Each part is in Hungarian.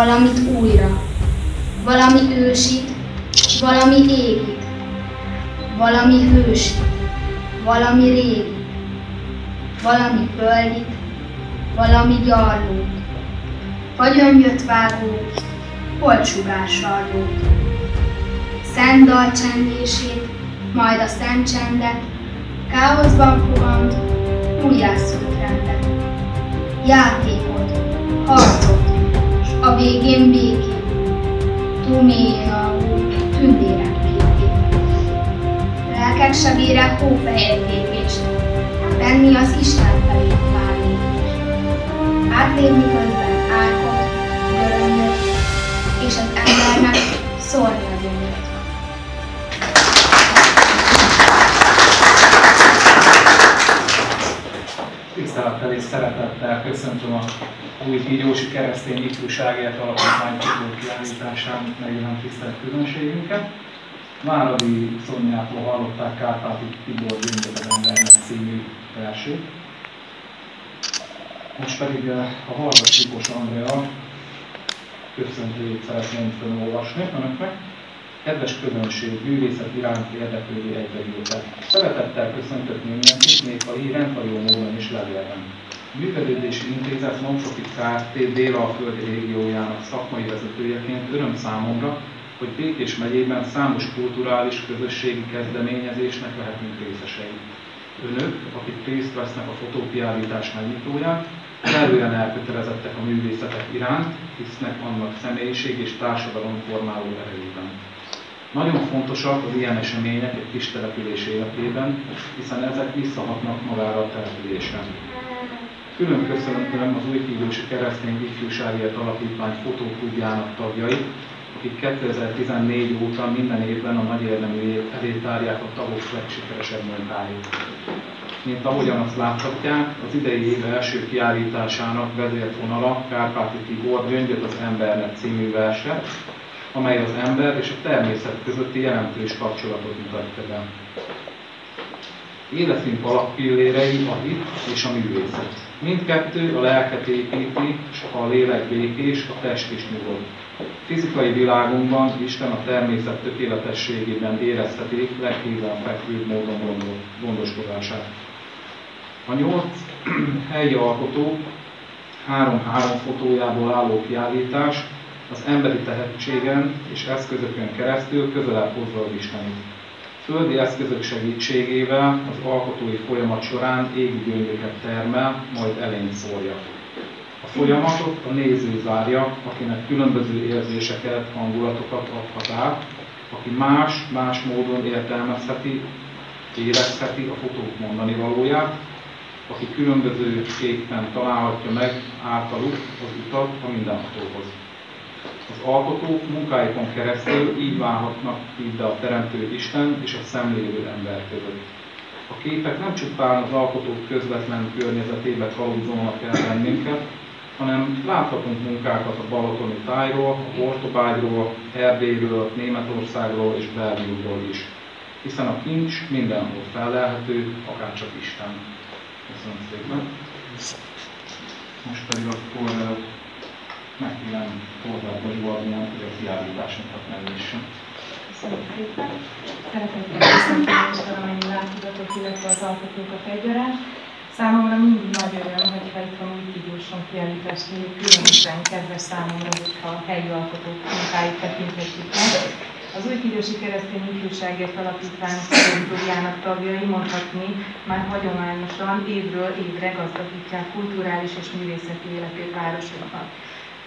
valamit újra, valami ősit, valami égit, valami hősit, valami régi, valami földit, valami gyarlót, vagy önjött vágót, holtsugársarlót. Szent dal csendését, majd a szent csendet, káoszban fogant, újjászült rendet. Játékot, harcot, végén túl mélyén alul, tündérek képét. Lelkek sebére hófehér képést, tenni az Isten felé várlépést. Átlépni közben árkot, göröngyöt, és az embernek szórni a gyönyört. Tisztelettel és szeretettel köszöntöm a új Hírósi Keresztény Ifjúságért Alapítvány kiállításán megjelent tisztelt közönségünket. Váradi Szonyától hallották Kárpáti Tibor Gyöngyöt az embernek című versét. Most pedig eh, a Hallgass Sikos Andrea köszöntőjét szeretném felolvasni önöknek. Kedves közönség, művészet iránt érdeklődő egybegyűltek. Szeretettel köszöntök mindenkit, még a így rendhagyó módon is levélben. Művelődési Intézet Non-Profit Kft. Dél-Alföldi régiójának szakmai vezetőjeként öröm számomra, hogy Békés megyében számos kulturális, közösségi kezdeményezésnek lehetünk részesei. Önök, akik részt vesznek a fotókiállítás megnyitóján, kellően elkötelezettek a művészetek iránt, hisznek annak személyiség és társadalom formáló erejében. Nagyon fontosak az ilyen események egy kis település életében, hiszen ezek visszahatnak magára a településre. Külön köszönöm az új hívősi keresztény ifjúságért alapítvány fotóklubjának tagjait, akik 2014 óta minden évben a nagy érdemű elé tárják a tavok legsikeresebb munkáit. Mint ahogyan azt láthatják, az idei év első kiállításának vezérfonala Kárpáti Tibor Gyöngyöt az embernek című verse, amely az ember és a természet közötti jelentős kapcsolatot mutatja be. Életünk alappillérei a hit és a művészet. Mindkettő a lelket építi, és a lélek békés, a test is nyugodt. Fizikai világunkban Isten a természet tökéletességében érezheti legkézenfekvőbb módon gondoskodását. A nyolc helyi alkotó három-három fotójából álló kiállítás az emberi tehetségen és eszközökön keresztül közelebb hozza az Istenit. Földi eszközök segítségével az alkotói folyamat során égi gyöngyöket termel, majd elényt szórja. A folyamatot a néző zárja, akinek különböző érzéseket, hangulatokat adhat át, aki más, más módon értelmezheti, érezheti a fotók mondani valóját, aki különböző képen találhatja meg általuk az utat a mindenhatóhoz. Az alkotók munkáikon keresztül így válhatnak ide a Teremtő Isten és a szemlélő ember között. A képek nem csupán az alkotók közvetlen környezetébe kalózolnak el bennünket, hanem láthatunk munkákat a Balatoni tájról, a Hortobágyról, Erdélyről, Németországról és Berlinről is. Hiszen a kincs mindenhol fellelhető, akárcsak Isten. Köszönöm szépen. Most pedig akkor megkíván Horváth Zsolmián, hogy a megnyissa. Köszönöm szépen. Szeretettel köszöntöm is valamennyi látogatót, illetve az alkotókat egyaránt. Számomra mindig nagy öröm, hogyha itt van új tudóson kiállítás különösen kedves számomra, hogyha a helyi alkotók munkáit tekinthetjük meg. Az új Kígyósi Keresztény Ifjúságért Alapítvány Szolgálójának tagjai mondhatni már hagyományosan évről évre gazdagítják kulturális és művészeti életét városunknak.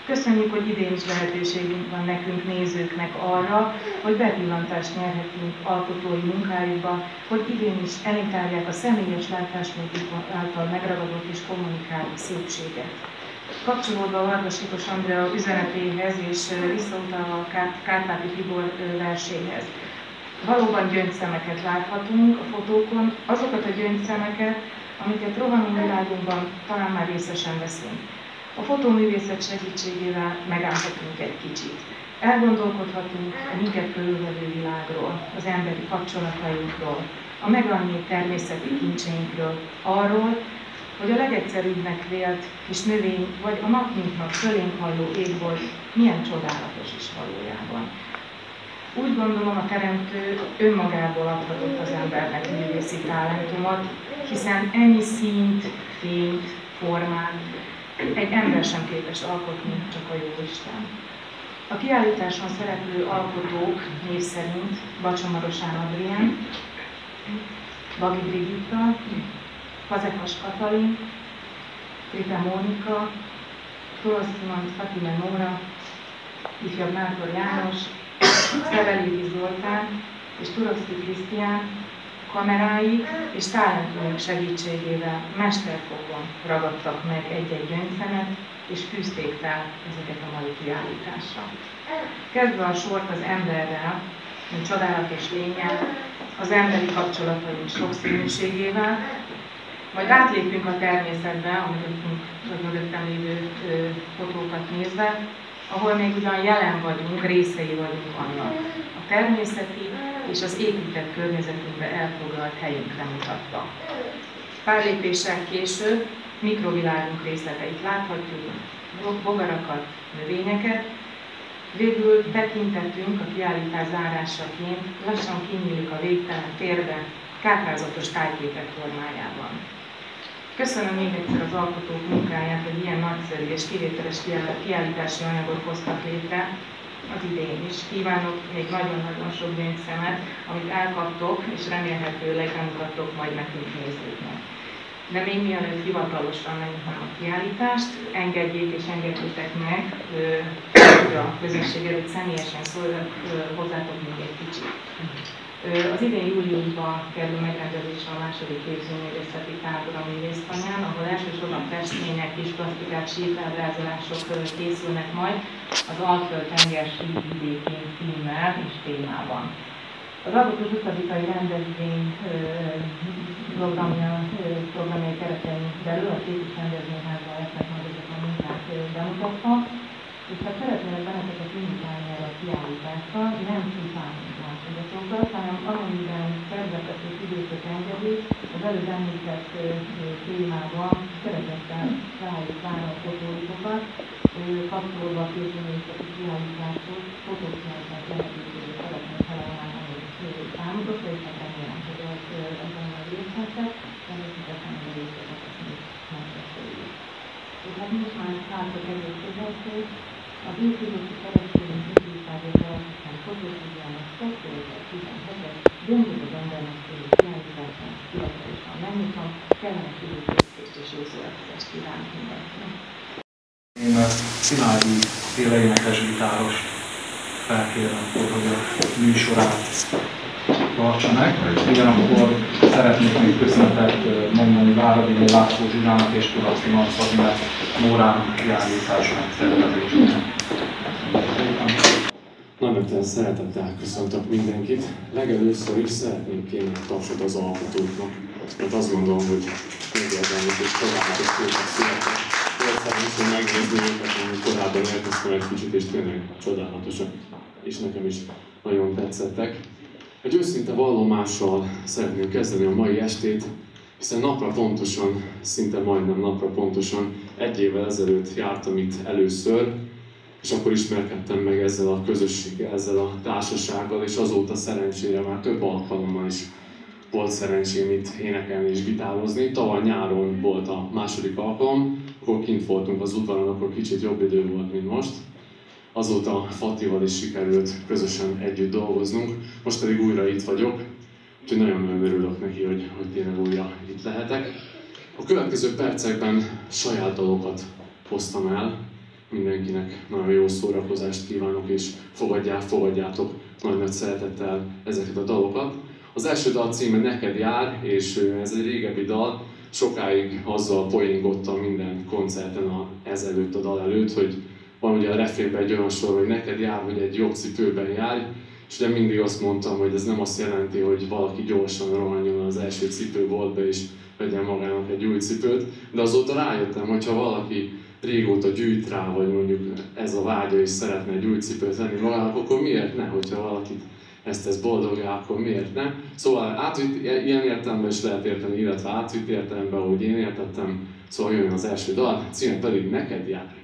Köszönjük, hogy idén is lehetőségünk van nekünk nézőknek arra, hogy bepillantást nyerhetünk alkotói munkájukba, hogy idén is elintárják a személyes látásmódjuk által megragadott és kommunikáló szépséget. Kapcsolódva Varga Sikos Andrea üzenetéhez és visszautalva a Kárpáti Tibor verséhez. Valóban gyöngyszemeket láthatunk a fotókon, azokat a gyöngyszemeket, amiket rohanó világunkban talán már részesen veszünk. A fotóművészet segítségével megállhatunk egy kicsit. Elgondolkodhatunk a minket körülvevő világról, az emberi kapcsolatainkról, a megannyi természeti kincseinkről, arról, hogy a legegyszerűbbnek vélt kis növény, vagy a nap mint nap fölénk halló égbolt milyen csodálatos is valójában. Úgy gondolom a Teremtő önmagából adhatott az embernek művészi talentumot, hiszen ennyi színt, fényt, formát egy ember sem képes alkotni, csak a jó Isten. A kiállításon szereplő alkotók név szerint Bacsamarosán Adrien, Bagi Brigitta, Fazekas Katalin, Tripe Mónika, Torosztimant Fatime Nóra, ifjabb Nátor János, Szevelévi Zoltán és Turovszki Krisztián kamerái és talentumok segítségével mesterfokon ragadtak meg egy-egy gyöngyszemet, és fűzték fel ezeket a mai kiállításra. Kezdve a sort az emberrel, mint csodálatos lényel, az emberi kapcsolataink sokszínűségével, majd átlépünk a természetbe, a mögöttem lévő fotókat nézve, ahol még ugyan jelen vagyunk, részei vagyunk annak. A természeti és az épített környezetünkbe elfoglalt helyünkre mutatva. Pár lépéssel később mikrovilágunk részleteit láthatjuk, bogarakat, növényeket, Végül tekintettünk a kiállítás zárásaként, lassan kinyílik a végtelen térbe, káprázatos tájképek formájában. Köszönöm még egyszer az alkotók munkáját, hogy ilyen nagyszerű és kivételes kiállítási anyagot hoztak létre, az idén is. Kívánok még nagyon-nagyon sok szemet, amit elkaptok, és remélhetőleg bemutattok majd nekünk nézőknek. De még mielőtt hivatalosan megnyitom a kiállítást, engedjék és engedjétek meg, hogy a közönség előtt személyesen szól hozzátok még egy kicsit. Az idén júliusban kerül megrendezésre a második képzőművészeti tábor a művésztanyán, ahol elsősorban festmények és plastikák sífelbrázolások készülnek majd az Alföld tenger vidékén címmel és témában. Az Alkotók Utazítai Rendezvény programja, programjai keretein belül a Tétis Rendezvényházban lesznek majd ezek a munkák bemutatva, és hát szeretnélek benneteket invitálni erre a kiállításra, nem csupán látogatókat, hanem amennyiben szervezető időszak engedi, az előbb említett témában szeretettel a fotóikat, kapcsolódva a képzőművészeti kiállításhoz, fotókiállítás lehetőségét szeretném felajánlani számotokra, és hát remélem, hogy ez ebben a részletek, természetesen a részletek ezt még megbeszéljük. És hát most már látok egész közösség, az Institúti Kereskedelmi Közviszágok Alapítvány fotóstúdiának 2017-es Döntő az embernek szóló kiállításán hivatalosan megnyitom, kellemes időkészítést és jó születést kívánok mindenkinek. Szilágyi féle énekes gitáros felkérem, hogy a műsorát tartsa meg. Ugyanakkor szeretnék még köszönetet mondani Váradi László Zsinának és Tudatki Marszadinek Mórán kiállítás megszervezésére. Nagymeten szeretettel köszöntök mindenkit. Legelőször is szeretnék kérni tapsot az alkotóknak, mert azt gondolom, hogy megérdemes és csodálatos képek születtek. Volt szerencsém megnézni őket, amit korábban elkezdtem egy kicsit, és tényleg csodálatosak, és nekem is nagyon tetszettek. Egy őszinte vallomással szeretném kezdeni a mai estét, hiszen napra pontosan, szinte majdnem napra pontosan egy évvel ezelőtt jártam itt először, és akkor ismerkedtem meg ezzel a közösséggel, ezzel a társasággal, és azóta szerencsére már több alkalommal is volt szerencsém itt énekelni és gitározni. Tavaly nyáron volt a második alkalom, akkor kint voltunk az udvaron, akkor kicsit jobb idő volt, mint most. Azóta Fatival is sikerült közösen együtt dolgoznunk, most pedig újra itt vagyok, úgyhogy nagyon-nagyon örülök neki, hogy, hogy tényleg újra itt lehetek. A következő percekben saját dalokat hoztam el, mindenkinek nagyon jó szórakozást kívánok, és fogadjál, fogadjátok nagy nagy szeretettel ezeket a dalokat. Az első dal címe Neked jár, és ez egy régebbi dal, sokáig azzal poéngodtam minden koncerten a, ezelőtt a dal előtt, hogy van ugye a refrénben egy olyan sor, hogy neked jár, hogy egy jobb cipőben járj, és ugye mindig azt mondtam, hogy ez nem azt jelenti, hogy valaki gyorsan rohanjon az első cipőboltba és vegyen magának egy új cipőt, de azóta rájöttem, hogy ha valaki régóta gyűjt rá, vagy mondjuk ez a vágya és szeretne egy új cipőt venni magának, akkor miért ne, hogyha valakit ezt ez boldogá, akkor miért nem? Szóval átvitt, ilyen értelemben is lehet érteni, illetve átvitt értelemben, ahogy én értettem, szóval jön az első dal, címe pedig Neked jár.